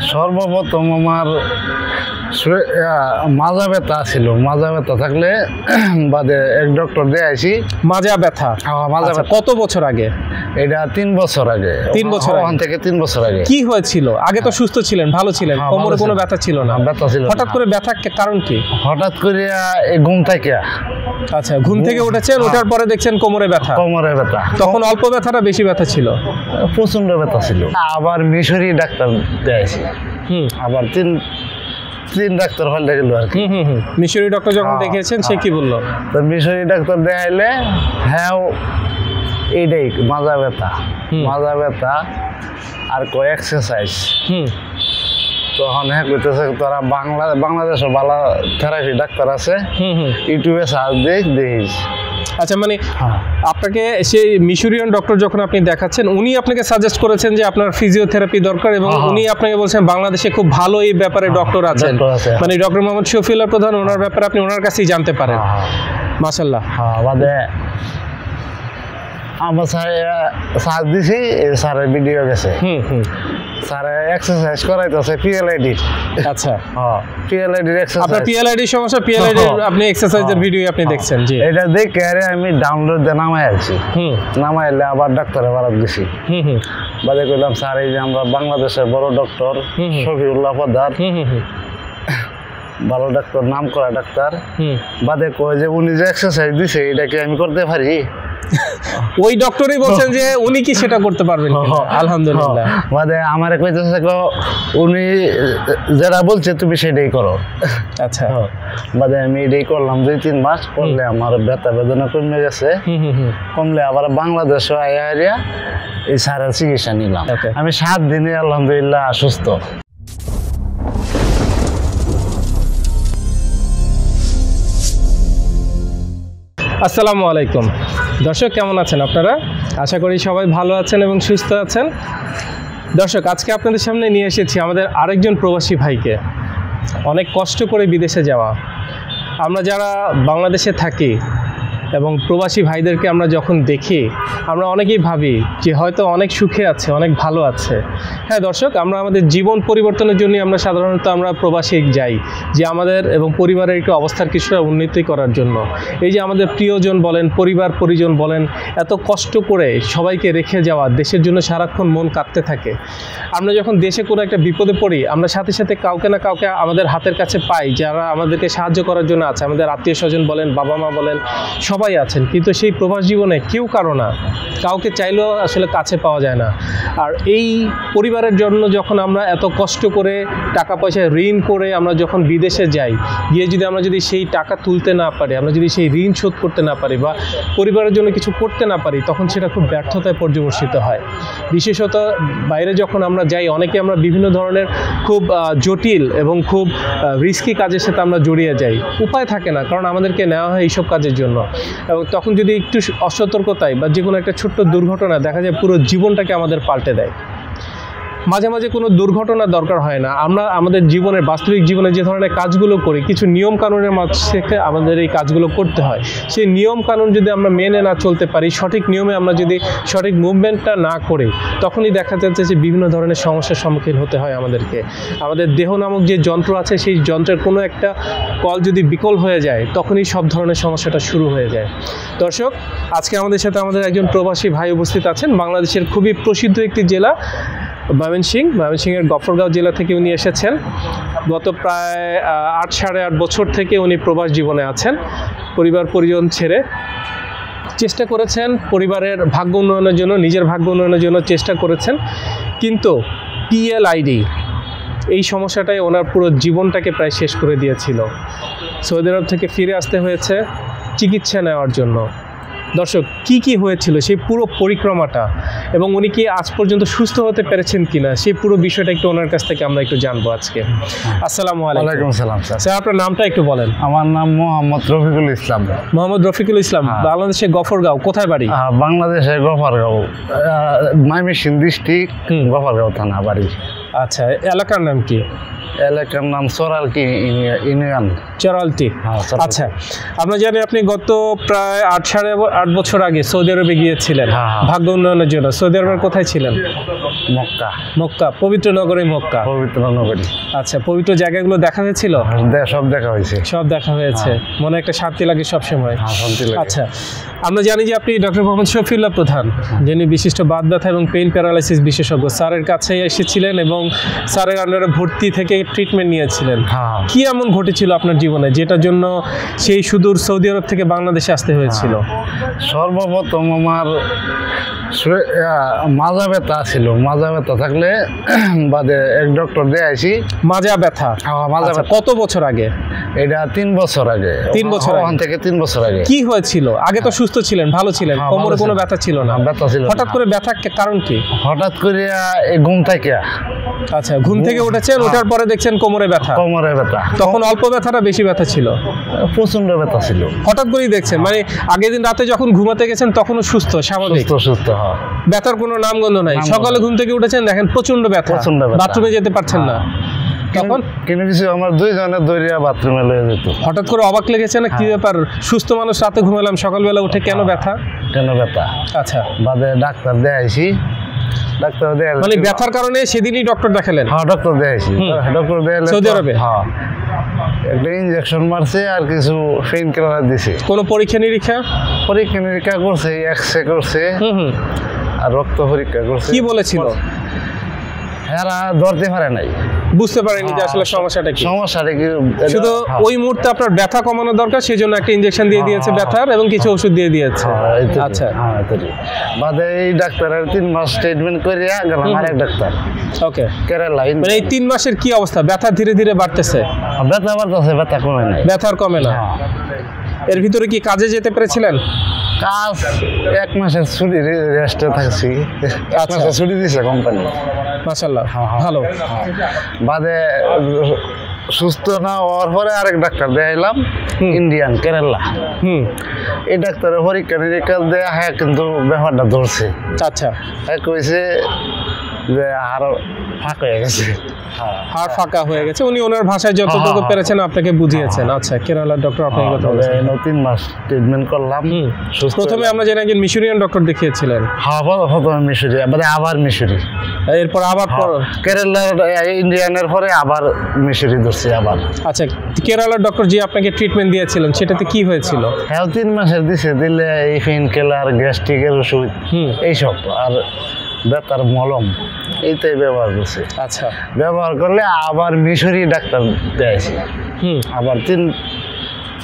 সর্বপ্রথম আমার মাজা ব্যথা ছিল মাজা ব্যথা থাকলে বাদে এক ডক্টর দেখাইছি। মাজা ব্যথা? হ্যাঁ, মাজা আচ্ছা, ব্যথা। কত বছর আগে? এটা তিন বছর আগে। তিন বছর ওখান থেকে তিন বছর আগে। কি হয়েছিল? আগে তো সুস্থ ছিলেন ভালো ছিলেন। হ্যাঁ, কোমরে কোনো ব্যথা ছিল না। হ্যাঁ, ব্যথা ছিল হঠাৎ করে ব্যথা কে- কারণ কি? হঠাৎ করে ঘুম থেকে। আচ্ছা ঘুম থেকে উঠেছেন হ্যাঁ। ওঠার পরে দেখছেন কোমরে ব্যথা। কোমরে ব্যথা। তখন অল্প ব্যথাটা বেশি ব্যথা ছিল? প্রচণ্ড ব্যথা ছিল। আবার মিশরি ডাক্তার দেখাইছি। হুম আবার তিন তিন ডাক্তার হলে গেল আর কি। হুম হুম হুম। মিশরি ডক্টর যখন হ্যাঁ, দেখিয়েছেন সে কি বলল? তো মিশরি ডাক্তার দেখাইলে হ্যাঁ এইটাই মাজা ব্যথা। মাজা ব্যথা আর কয় এক্সারসাইজ হুম। তখন হ্যাঁ কইতেছে তোরা বাংলা বাংলাদেশে ভালো থেরাপি ডাক্তার আছে। হুম হুম। ইউটিউবে সার্চ দেখ দেখিস। আচ্ছা মানে হ্যাঁ। আপনাকে সেই মিশরিয়ান ডক্টর যখন আপনি দেখাচ্ছেন উনি আপনাকে সাজেস্ট করেছেন যে আপনার ফিজিওথেরাপি দরকার এবং হ্যাঁ, হ্যাঁ। উনি আপনাকে বলছেন বাংলাদেশে খুব ভালো এই ব্যাপারে ডক্টর আছেন। আছে। মানে ডক্টর মোহাম্মদ শফিউল্লাহ প্রধান ওনার ব্যাপারে আপনি ওনার কাছেই জানতে পারেন। মাসাল্লাহ আমার স্যার সার্চ দিছি স্যারের ভিডিও গেছে। হুম হুম। স্যারে এক্সারসাইজ করাইতেছে পিএলআইডি আচ্ছা। হ্যাঁ পিএলআইডির আপনার এক্সারসাইজ পিএলআইডি সমস্যা পিএলআইডি হ্যাঁ। আপনি এক্সারসাইজের হ্যাঁ। ভিডিও আপনি দেখছেন জি। এটা দেখে আরে আমি ডাউনলোড দিয়ে নামাই আছি হুম। নামাইলে আবার ডাক্তারে বারাত গেছি হুম হুম। বাদে কইলাম স্যার এই যে আমরা বাংলাদেশের বড় ডক্টর। শফিউল্লাহ পদার হুম হুম হুম। ভালো ডাক্তার নাম করা ডাক্তার হুম। বাদে কয় যে উনি যে এক্সারসাইজ দিছে এটা কি আমি করতে পারি? ওই ডক্টরই বলছেন যে উনি কি সেটা করতে পারবেন আলহামদুলিল্লাহ হ্যাঁ, বাদে আমার কইতেছে গো, উনি যেটা বলছে তুমি সেটাই করো। আচ্ছা। হ্যাঁ, বাদে আমি এটাই করলাম দুই তিন মাস করলে আমার ব্যথা বেদনা কমে গেছে। কমলে আবার বাংলাদেশে আয়া এই সারের চিকিৎসা নিলাম। আমি সাত দিনে আলহামদুলিল্লাহ সুস্থ। আসসালামু আলাইকুম। দর্শক, কেমন আছেন আপনারা? আশা করি সবাই ভালো আছেন এবং সুস্থ আছেন। দর্শক, আজকে আপনাদের সামনে নিয়ে এসেছি আমাদের আরেকজন প্রবাসী ভাইকে। অনেক কষ্ট করে বিদেশে যাওয়া। আমরা যারা বাংলাদেশে থাকি এবং প্রবাসী ভাইদেরকে আমরা যখন দেখি, আমরা অনেকেই ভাবি যে হয়তো অনেক সুখে আছে, অনেক ভালো আছে। হ্যাঁ দর্শক, আমরা আমাদের জীবন পরিবর্তনের জন্য আমরা সাধারণত আমরা প্রবাসী যাই, যে আমাদের এবং পরিবারের একটু অবস্থার কিছুটা উন্নতি করার জন্য। এই যে আমাদের প্রিয়জন বলেন, পরিবার পরিজন বলেন, এত কষ্ট করে সবাইকে রেখে যাওয়া, দেশের জন্য সারাক্ষণ মন কাঁদতে থাকে। আমরা যখন দেশে কোনো একটা বিপদে পড়ি, আমরা সাথে সাথে কাউকে না কাউকে আমাদের হাতের কাছে পাই, যারা আমাদেরকে সাহায্য করার জন্য আছে। আমাদের আত্মীয় স্বজন বলেন, বাবা মা বলেন, সবাই আছেন, কিন্তু সেই প্রবাস জীবনে কেউ কারও না। কাউকে চাইলেও আসলে কাছে পাওয়া যায় না। আর এই পরিবারের জন্য যখন আমরা এত কষ্ট করে টাকা পয়সা, ঋণ করে আমরা যখন বিদেশে যাই, গিয়ে যদি আমরা যদি সেই টাকা তুলতে না পারি, আমরা যদি সেই ঋণ শোধ করতে না পারি বা পরিবারের জন্য কিছু করতে না পারি, তখন সেটা খুব ব্যর্থতায় পর্যবসিত হয়। বিশেষত বাইরে যখন আমরা যাই, অনেকে আমরা বিভিন্ন ধরনের খুব জটিল এবং খুব রিস্কি কাজের সাথে আমরা জড়িয়ে যাই। উপায় থাকে না, কারণ আমাদেরকে নেওয়া হয় এইসব কাজের জন্য। এবং তখন যদি একটু অসতর্কতায় বা যে কোনো একটা ছোট্ট দুর্ঘটনা দেখা যায়, পুরো জীবনটাকে আমাদের পাল্টে দেয়। মাঝে মাঝে কোনো দুর্ঘটনা দরকার হয় না। আমরা আমাদের জীবনের, বাস্তবিক জীবনে যে ধরনের কাজগুলো করি, কিছু নিয়ম কানুনের মাঝে আমাদের এই কাজগুলো করতে হয়। সেই নিয়ম কানুন যদি আমরা মেনে না চলতে পারি, সঠিক নিয়মে আমরা যদি সঠিক মুভমেন্টটা না করি, তখনই দেখা যাচ্ছে যে বিভিন্ন ধরনের সমস্যার সম্মুখীন হতে হয় আমাদেরকে। আমাদের দেহ নামক যে যন্ত্র আছে, সেই যন্ত্রের কোনো একটা কল যদি বিকল হয়ে যায়, তখনই সব ধরনের সমস্যাটা শুরু হয়ে যায়। দর্শক, আজকে আমাদের সাথে আমাদের একজন প্রবাসী ভাই উপস্থিত আছেন। বাংলাদেশের খুবই প্রসিদ্ধ একটি জেলা ময়মনসিং। ময়মনসিংহের গফরগাঁও জেলা থেকে উনি এসেছেন। গত প্রায় আট, সাড়ে আট বছর থেকে উনি প্রবাস জীবনে আছেন, পরিবার, পরিজন ছেড়ে। চেষ্টা করেছেন পরিবারের ভাগ্য উন্নয়নের জন্য, নিজের ভাগ্য উন্নয়নের জন্য চেষ্টা করেছেন। কিন্তু পিএলআইডি এই সমস্যাটাই ওনার পুরো জীবনটাকে প্রায় শেষ করে দিয়েছিল। সৌদি আরব থেকে ফিরে আসতে হয়েছে চিকিৎসা নেওয়ার জন্য। দর্শক কি কি হয়েছিল? সেই পুরো পরিক্রমাটা এবং উনি কি আজ পর্যন্ত সুস্থ হতে পেরেছেন কিনা সেই পুরো বিষয়টা একটু ওনার কাছ থেকে আমরা একটু জানব আজকে। আসসালামু আলাইকুম। সালাম স্যার। আপনার নামটা একটু বলেন। আমার নাম মোহাম্মদ রফিকুল ইসলাম। মোহাম্মদ রফিকুল ইসলাম হ্যাঁ। বাংলাদেশের গফরগাঁও কোথায় বাড়ি? আহ, বাংলাদেশের গফরগাঁও মাইমিসিং ডিস্ট্রিক্ট হুম। গফরগাঁও থানা বাড়ি। আচ্ছা এলাকার নাম কি? এলাকার নাম সরালকি ইউনিয়ন চরালটি। হ্যাঁ, চরালটি। আচ্ছা আমরা জানি আপনি গত প্রায় আট সাড়ে আট বছর আগে সৌদি আরবে গিয়েছিলেন হ্যাঁ, হ্যাঁ। ভাগ্য উন্নয়নের জন্য। সৌদি আরবের কোথায় ছিলেন? মক্কা। মক্কা পবিত্র নগরী মক্কা। পবিত্র নগরী। আচ্ছা পবিত্র জায়গাগুলো দেখা হয়েছিল? সব দেখা হয়েছে। সব দেখা হয়েছে। মনে একটা শান্তি লাগে সব সময়। শান্তি লাগে। আচ্ছা আমরা জানি যে আপনি ডক্টর মোহাম্মদ শফিউল্লাহ প্রধান যিনি বিশিষ্ট বাত ব্যথা এবং পেইন প্যারালাইসিস বিশেষজ্ঞ। স্যারের কাছে এসেছিলেন এবং স্যারের আন্ডারে ভর্তি থেকে ট্রিটমেন্ট নিয়েছিলেন। হ্যাঁ। কি এমন ঘটেছিল আপনার জীবনে যেটার জন্য সেই সুদূর সৌদি আরব থেকে বাংলাদেশে আসতে হয়েছিল? সর্বপ্রথম আমার মাজা ব্যথা ছিল। মাজা ব্যথা থাকলে বাদে এক ডক্টর দেখাইছি মাজা ব্যথা? হ্যাঁ, মাজা আচ্ছা, ব্যথা। কত বছর আগে? এটা তিন বছর আগে। তিন বছর ওখান থেকে তিন বছর আগে। কি হয়েছিল? আগে তো সুস্থ ছিলেন ভালো ছিলেন হ্যাঁ, কোমরে কোনো ব্যথা ছিল না। হ্যাঁ, ব্যথা ছিল হঠাৎ করে ব্যথা কারণ কি? হঠাৎ করে ঘুম থেকে। আচ্ছা ঘুম থেকে উঠেছেন হ্যাঁ। ওঠার পরে দেখছেন কোমরে ব্যথা। কোমরে ব্যথা। তখন অল্প ব্যথাটা বেশি ব্যথা ছিল? প্রচণ্ড ব্যথা ছিল। হঠাৎ করেই দেখছেন মানে আগের দিন রাতে যখন ঘুমাতে গেছেন তখনও সুস্থ স্বাভাবিক। সুস্থ হয়। ব্যথার কোনো নামগন্ধ নাই। সকালে ঘুম থেকে উঠেছেন দেখেন প্রচণ্ড ব্যথা। বাথরুমে যেতে পারছেন না। তখন কিন্তু কিছু আমার দুইজনে দৌড়িয়া বাথরুমে লয়ে যেত। হঠাৎ করে অবাক লেগেছে না? কি হ্যাঁ। ব্যাপার? সুস্থ মানুষ রাতে ঘুমালাম সকালবেলা উঠে কেন ব্যথা? কেন ব্যথা? আচ্ছা। বাদে ডাক্তার দেখাইছি ডাক্তার দেখাইলে মানে ব্যথার কারণে সেদিনই ডক্টর দেখালেন? হ্যাঁ ডক্টর দেখাইছি হুম। ডক্টর দেখাইলে সৌদি আরবে? হ্যাঁ। একটা ইঞ্জেকশন মারছে আর কিছু পেইন কিলার দিছে। কোনো পরীক্ষা নিরীক্ষা? পরীক্ষা নিরীক্ষা করছে এক্স রে করছে আর রক্ত পরীক্ষা করছে। কি বলেছিল? এরা ধরতে পারে নাই। বুঝতে পারেনি যে আসলে সমস্যাটা কি। সমস্যাটা কি? শুধু হ্যাঁ। ওই মুহূর্তে আপনার ব্যথা কমানো দরকার সেই জন্য একটা ইঞ্জেকশন দিয়ে দিয়েছে হ্যাঁ, ব্যথার এবং কিছু ওষুধ দিয়ে দিয়েছে। হ্যাঁ, আচ্ছা। বাদে এই ডাক্তারের তিন মাস ট্রিটমেন্ট করে গেলাম। আরেক ডাক্তার। ওকে। কেরালা মানে এই তিন মাসের কি অবস্থা? ব্যথা ধীরে ধীরে বাড়তেছে? ব্যথা বাড়তেছে ব্যথা কমে নাই। ব্যথার কমে না। এর ভিতরে কি কাজে যেতে পেরেছিলেন? কাজ এক মাসের ছুটি রেস্টে থাকছি। এক আচ্ছা। মাসের ছুটি দিছে কোম্পানি হ্যাঁ। ভালো। বাদে সুস্থ না হওয়ার পরে আরেক ডাক্তার দেখাইলাম ইন্ডিয়ান কেরালা হুম। এই ডাক্তারের পরীক্ষা নিরীক্ষা দেয়া হ্যাঁ কিন্তু ব্যাপারটা ধরছে। আচ্ছা। হ্যাঁ কইছে যে আরও ফাঁক হয়ে গেছে। হ্যাঁ হাড় ফাঁকা হয়ে গেছে। উনি ওনার ভাষায় যতটুকু পেরেছেন আপনাকে বুঝিয়েছেন। আচ্ছা কেরালার ডক্টর আপনাকে কথা বলেছেন। তিন মাস ট্রিটমেন্ট করলাম। প্রথমে আমরা জানি একজন মিশরিয়ান ডক্টর দেখিয়েছিলেন। হ্যাঁ প্রথমে মিশরি মানে আবার মিশরি এরপর আবার কেরালার ইন্ডিয়ানের পরে আবার মিশরি ধরছি আবার। আচ্ছা কেরালার ডক্টর যে আপনাকে ট্রিটমেন্ট দিয়েছিলেন সেটাতে কি হয়েছিল? হ্যাঁ তিন মাসের দিছে দিলে এই পেইন কিলার গ্যাস্ট্রিকের ওষুধ হুম। এইসব আর বেতার মলম। এইটাই ব্যবহার করছে। আচ্ছা। ব্যবহার করলে আবার মিশরি ডাক্তার দেয়াইছে হুম। আবার তিন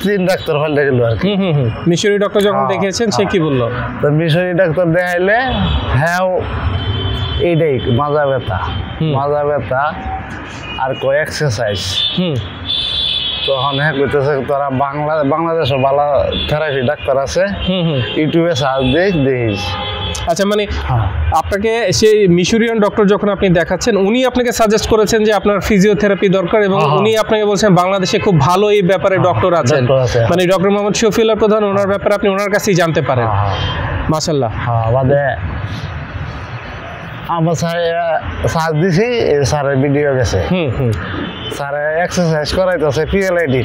তিন ডাক্তার হলে গেল আর কি। মিশরি ডক্টর যখন হ্যাঁ, দেখিয়েছেন সে। কি বলল? তো মিশরি ডাক্তার দেখাইলে হ্যাঁ এইটাই মাজা ব্যথা। মাজা ব্যথা আর কো এক্সারসাইজ তখন হ্যাঁ কইতেছে তোরা বাংলা বাংলাদেশে ভালো থেরাপি ডাক্তার আছে। ইউটিউবে সার্চ দেখ দেখিস। আচ্ছা মানে হ্যাঁ। আপনাকে সেই মিশরিয়ান ডক্টর যখন আপনি দেখাচ্ছেন উনি আপনাকে সাজেস্ট করেছেন যে আপনার ফিজিওথেরাপি দরকার এবং হ্যাঁ, হ্যাঁ। উনি আপনাকে বলছেন বাংলাদেশে খুব ভালো এই ব্যাপারে ডক্টর আছেন। মানে ডক্টর মোহাম্মদ শফিউল্লাহ প্রধান ওনার ব্যাপারে আপনি ওনার কাছেই জানতে পারেন। মাসাল্লাহ হ্যাঁ। বাদে আমার স্যার সার্চ দিছি স্যারের ভিডিও গেছে। হুম হুম। স্যারে এক্সারসাইজ করাইতেছে পিএলআইডি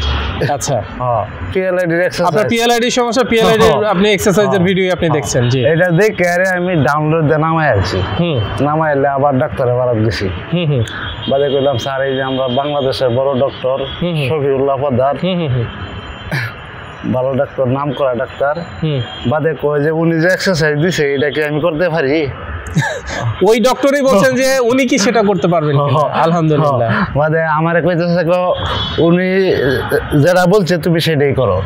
আচ্ছা। হ্যাঁ পিএলআইডির আপনার এক্সারসাইজ পিএলআইডি সমস্যা পিএলআইডি হ্যাঁ। আপনি এক্সারসাইজের হ্যাঁ। ভিডিও আপনি দেখছেন জি। এটা দেখে আরে আমি ডাউনলোড দিয়ে নামাই আছি হুম। নামাইলে আবার ডাক্তারে বারাত গেছি হুম হুম। বাদে কইলাম স্যার এই যে আমরা বাংলাদেশের বড় ডক্টর। শফিউল্লাহ পদার হুম হুম হুম। ভালো ডাক্তার নাম করা ডাক্তার। হুম। বাদে কয় যে উনি যে এক্সারসাইজ দিছে এটা কি আমি করতে পারি? ওই ডক্টরই বলছেন যে উনি কি সেটা করতে পারবেন আলহামদুলিল্লাহ। হ্যাঁ, বাদে আমার কইতেছে গো, উনি যেটা বলছে তুমি সেটাই করো।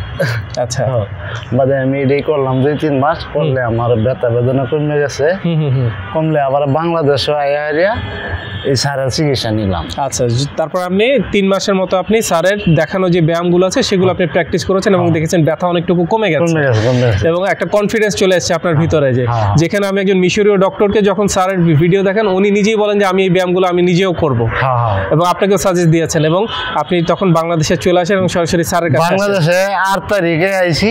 আচ্ছা। হ্যাঁ, বাদে আমি এটাই করলাম দুই তিন মাস করলে আমার ব্যথা বেদনা কমে গেছে। কমলে আবার বাংলাদেশে আয়া এই সারের চিকিৎসা নিলাম। আচ্ছা তারপর আপনি তিন মাসের মতো আপনি স্যারের দেখানো যে ব্যায়ামগুলো আছে সেগুলো আপনি প্র্যাকটিস করেছেন এবং দেখেছেন ব্যথা অনেকটুকু কমে গেছে। এবং একটা কনফিডেন্স চলে এসেছে আপনার ভিতরে যে হ্যাঁ। যেখানে আমি একজন মিশরীয় ডক্টরকে যখন স্যারের ভিডিও দেখেন উনি নিজেই বলেন যে আমি এই ব্যায়ামগুলো আমি নিজেও করব। হ্যাঁ হ্যাঁ। এবং আপনাকেও সাজেস্ট দিয়েছেন এবং আপনি তখন বাংলাদেশে চলে আসেন এবং সরাসরি স্যারের কাছে বাংলাদেশে আট তারিখে আইছি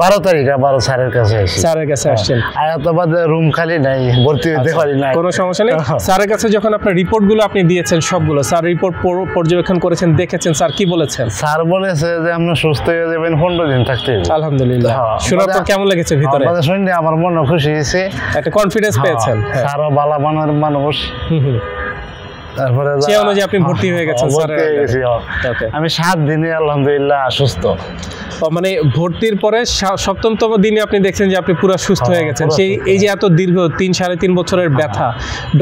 বারো তারিখে বারো স্যারের কাছে আইছি স্যারের কাছে আসছেন। আয়াতাবাদে রুম খালি নাই ভর্তি হইতে আচ্ছা, পারি নাই। কোনো সমস্যা নেই? হ্যাঁ। স্যারের কাছে যখন আপনার রিপোর্টগুলো আপনি দিয়েছেন সবগুলো স্যার রিপোর্ট পর্যবেক্ষণ করেছেন দেখেছেন স্যার কি বলেছেন? স্যার বলেছে যে আপনি সুস্থ হয়ে যাবেন পনেরো দিন থাকতে আলহামদুলিল্লাহ। হ্যাঁ, শোনার কেমন লেগেছে ভিতরে? শুনে আমার মনে খুশি হয়েছে। একটা কনফিডেন্স পেয়েছেন। সারা স্যারও মানের মানুষ। তারপরে যা- সেই অনুযায়ী আপনি ভর্তি হয়ে গেছেন হ্যাঁ, হয়ে হ্যাঁ। আমি সাত দিনে আলহামদুলিল্লাহ সুস্থ মানে ভর্তির পরে সপ্তমতম দিনে আপনি দেখছেন যে আপনি পুরো সুস্থ হয়ে হ্যাঁ, গেছেন। সেই এই যে এত দীর্ঘ তিন সাড়ে তিন বছরের ব্যথা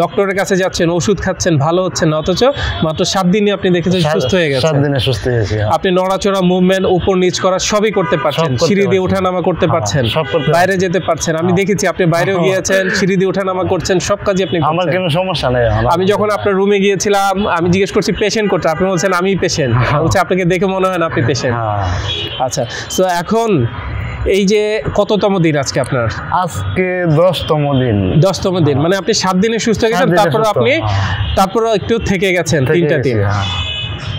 ডক্টরের কাছে যাচ্ছেন ওষুধ খাচ্ছেন ভালো হচ্ছেন না অথচ মাত্র সাত দিনে আপনি দেখেছেন সুস্থ হয়ে সাত গেছেন দিনে সুস্থ হয়েছি হ্যাঁ। আপনি নড়াচড়া মুভমেন্ট উপর নিচ করা সবই করতে পারছেন। সিঁড়ি দিয়ে। ওঠানামা করতে হ্যাঁ, পারছেন। বাইরে যেতে পারছেন। আমি দেখেছি আপনি বাইরেও হ্যাঁ। গিয়েছেন সিঁড়ি দিয়ে ওঠানামা করছেন সব কাজই আপনি আমার কোনো সমস্যা নেই আমি যখন আপনার রুমে গিয়েছিলাম আমি জিজ্ঞেস করছি পেশেন্ট করতে আপনি বলছেন আমি পেশেন্ট বলছে আপনাকে দেখে মনে হয় না আপনি পেশেন্ট হ্যাঁ। আচ্ছা তো এখন এই যে কততম দিন আজকে আপনার আজকে দশতম দিন দশতম দিন মানে আপনি সাত দিনে সুস্থ হয়ে গেছেন তারপর আপনি। তারপর একটু থেকে গেছেন তিনটা দিন হ্যাঁ।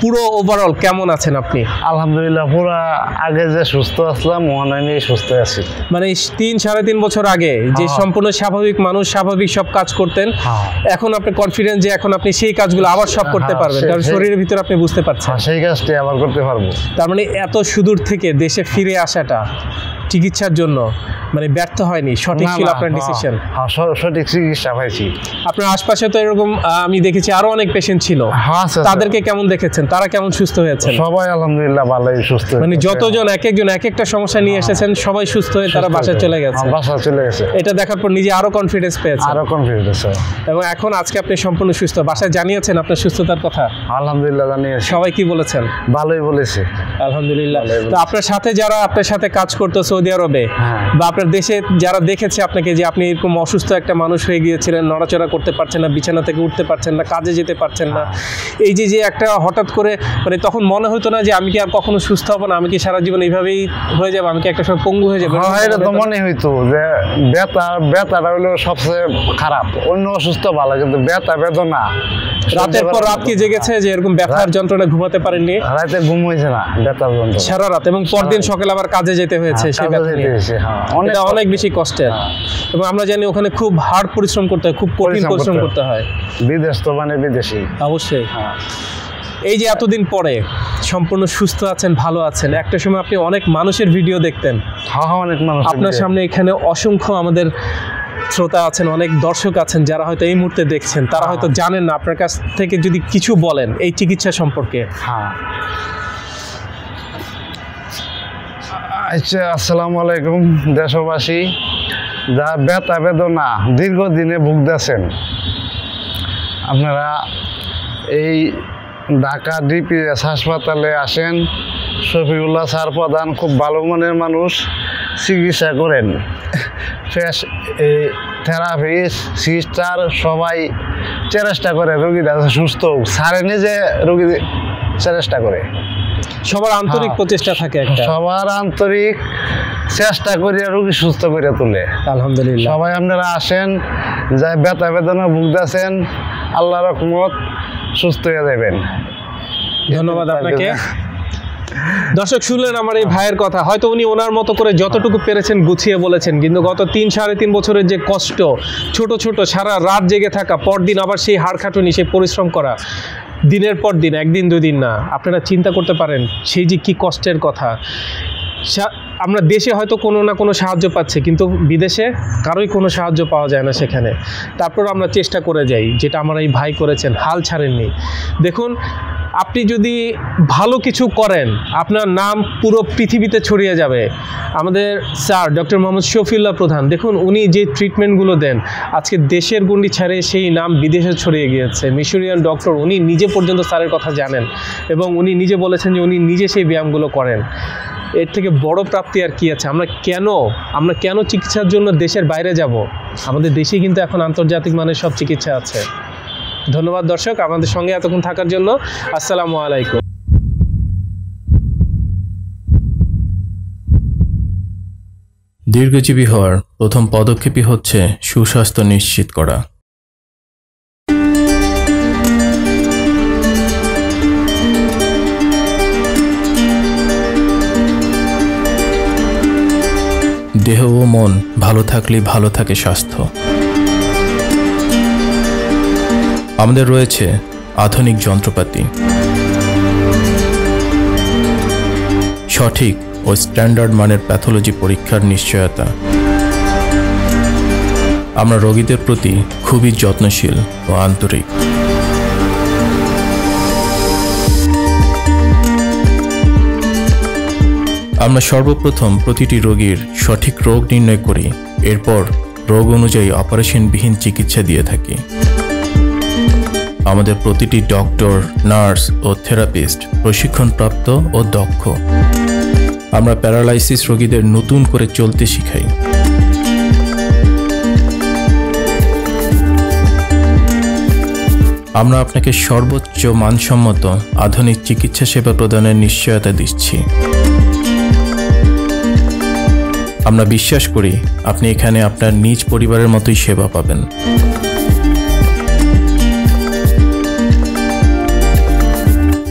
পুরো ওভারঅল কেমন আছেন আপনি আলহামদুলিল্লাহ পুরা আগে যে সুস্থ আসলাম মনে নেই সুস্থ আছি মানে তিন সাড়ে তিন বছর আগে যে হ্যাঁ। সম্পূর্ণ স্বাভাবিক মানুষ স্বাভাবিক সব কাজ করতেন হ্যাঁ। এখন আপনি কনফিডেন্স যে এখন আপনি সেই কাজগুলো আবার সব করতে হ্যাঁ, পারবেন কারণ শরীরের ভিতরে আপনি বুঝতে পারছেন সেই কাজটি আবার করতে পারব তার মানে এত সুদূর থেকে দেশে ফিরে আসাটা চিকিৎসার জন্য মানে ব্যর্থ হয়নি সঠিক ছিল আপনার হ্যাঁ, ডিসিশন হ্যাঁ, সঠিক চিকিৎসা পাইছি। আপনার আশপাশে তো এরকম আমি দেখেছি আরও অনেক পেশেন্ট ছিল। হ্যাঁ, তাদেরকে কেমন দেখেছেন? তারা কেমন সুস্থ হয়েছেন? সবাই আলহামদুলিল্লাহ ভালোই সুস্থ মানে হয়েছে। যতজন এক একজন এক একটা সমস্যা নিয়ে এসেছেন সবাই সুস্থ হয়ে তারা বাসায় চলে গেছে। হ্যাঁ, বাসায় চলে গেছে। এটা দেখার পর নিজে আরও কনফিডেন্স পেয়েছে আরও কনফিডেন্স এবং এখন আজকে আপনি সম্পূর্ণ সুস্থ। বাসায় জানিয়েছেন আপনার সুস্থতার কথা? আলহামদুলিল্লাহ জানিয়েছি। সবাই কি বলেছেন? ভালোই বলেছে। আলহামদুলিল্লাহ। তো আপনার সাথে যারা আপনার সাথে কাজ করতো সৌদি আরবে। হ্যাঁ। বা আপনার দেশে যারা দেখেছে আপনাকে যে আপনি এরকম অসুস্থ একটা মানুষ হয়ে গিয়েছিলেন নড়াচড়া করতে পারছেন না বিছানা থেকে উঠতে পারছেন না কাজে যেতে পারছেন না। এই যে যে একটা হঠাৎ করে মানে তখন মনে হতো না যে আমি কি আর কখনো সুস্থ হব না আমি কি সারা জীবন এইভাবেই হয়ে যাব আমি কি একটা সময় পঙ্গু হয়ে যাব? হ্যাঁ এটা তো মনে হইতো যে ব্যথা ব্যথাটা হলো সবচেয়ে খারাপ। অন্য অসুস্থ ভালো কিন্তু ব্যথা বেদনা। রাতের পর রাত কি জেগেছে যে এরকম ব্যথার যন্ত্রণা ঘুমাতে পারেননি? রাতে ঘুম হয়েছে না ব্যথার যন্ত্রণা। সারা রাত এবং পরদিন সকালে আবার কাজে যেতে হয়েছে সেই হ্যাঁ। অনেক এটা অনেক বেশি কষ্টের। এবং আমরা জানি ওখানে খুব হার্ড পরিশ্রম করতে হয় খুব কঠিন পরিশ্রম করতে হয়। বিদেশ তো মানে বিদেশি। অবশ্যই। হ্যাঁ। এই যে এতদিন পরে সম্পূর্ণ সুস্থ আছেন ভালো আছেন একটা সময় আপনি অনেক মানুষের ভিডিও দেখতেন। হ্যাঁ হ্যাঁ, অনেক মানুষ আপনার সামনে এখানে অসংখ্য আমাদের শ্রোতা আছেন অনেক দর্শক আছেন যারা হয়তো এই মুহূর্তে দেখছেন তারা হয়তো জানেন না। আপনার কাছ থেকে যদি কিছু বলেন এই চিকিৎসা সম্পর্কে। হ্যাঁ। আসসালামু আলাইকুম, দেশবাসী। যা ব্যথা বেদনা দীর্ঘদিনে ভুগতেছেন। আপনারা এই ঢাকা ডিপিএস হাসপাতালে আসেন। শফিউল্লাহ স্যার প্রধান, খুব ভালো মনের মানুষ, চিকিৎসা করেন। এই থেরাপিস্ট সিস্টার, সবাই চেষ্টা করে রোগীরা সুস্থ হোক। স্যারে নিজে রোগী চেষ্টা করে। সবার আন্তরিক হ্যাঁ। প্রচেষ্টা থাকে একটা। সবার আন্তরিক চেষ্টা করিয়া রোগী সুস্থ করে তোলে। আলহামদুলিল্লাহ। সবাই আপনারা আসেন যা ব্যথা বেদনা ভুগতেছেন আল্লাহ রকমত সুস্থ হয়ে যাবেন ধন্যবাদ আপনাকে। দর্শক শুনলেন আমার এই ভাইয়ের কথা। হয়তো উনি ওনার মতো করে যতটুকু পেরেছেন গুছিয়ে বলেছেন কিন্তু গত তিন সাড়ে তিন বছরের যে কষ্ট ছোট ছোট সারা রাত জেগে থাকা পরদিন আবার সেই হাড় খাটুনি সেই পরিশ্রম করা দিনের পর দিন, একদিন দুই দিন না, আপনারা চিন্তা করতে পারেন সেই যে কি কষ্টের কথা। আমরা দেশে হয়তো কোনো না কোনো সাহায্য পাচ্ছে, কিন্তু বিদেশে কারোই কোনো সাহায্য পাওয়া যায় না সেখানে। তারপর আমরা চেষ্টা করে যাই, যেটা আমার এই ভাই করেছেন, হাল ছাড়েননি। দেখুন আপনি যদি ভালো কিছু করেন, আপনার নাম পুরো পৃথিবীতে ছড়িয়ে যাবে। আমাদের স্যার ডক্টর মোহাম্মদ শফিউল্লাহ প্রধান, দেখুন উনি যে ট্রিটমেন্টগুলো দেন, আজকে দেশের গণ্ডি ছাড়ে সেই নাম বিদেশে ছড়িয়ে গিয়েছে। মিশরিয়ান ডক্টর উনি নিজে পর্যন্ত স্যারের কথা জানেন এবং উনি নিজে বলেছেন যে উনি নিজে সেই ব্যায়ামগুলো করেন। এর থেকে বড় প্রাপ্তি আর কি আছে? আমরা কেন আমরা কেন চিকিৎসার জন্য দেশের বাইরে যাব? আমাদের দেশে কিন্তু এখন আন্তর্জাতিক মানের সব চিকিৎসা আছে। ধন্যবাদ দর্শক, আমাদের সঙ্গে এতক্ষণ থাকার জন্য আসসালামু আলাইকুম। দীর্ঘজীবী হওয়ার প্রথম পদক্ষেপই হচ্ছে সুস্বাস্থ্য নিশ্চিত করা। দেহ ও মন ভালো থাকলে ভালো থাকে স্বাস্থ্য। আমাদের রয়েছে আধুনিক যন্ত্রপাতি। সঠিক ও স্ট্যান্ডার্ড মানের প্যাথোলজি পরীক্ষার নিশ্চয়তা। আমরা রোগীদের প্রতি খুবই যত্নশীল ও আন্তরিক। আমরা সর্বপ্রথম প্রতিটি রোগীর সঠিক রোগ নির্ণয় করি, এরপর রোগ অনুযায়ী অপারেশনবিহীন চিকিৎসা দিয়ে থাকি। আমাদের প্রতিটি ডক্টর, নার্স ও থেরাপিস্ট প্রশিক্ষণপ্রাপ্ত ও দক্ষ। আমরা প্যারালাইসিস রোগীদের নতুন করে চলতে শিখাই। আমরা আপনাকে সর্বোচ্চ মানসম্মত আধুনিক চিকিৎসা সেবা প্রদানের নিশ্চয়তা দিচ্ছি। আমরা বিশ্বাস করি আপনি এখানে আপনার নিজ পরিবারের মতোই সেবা পাবেন।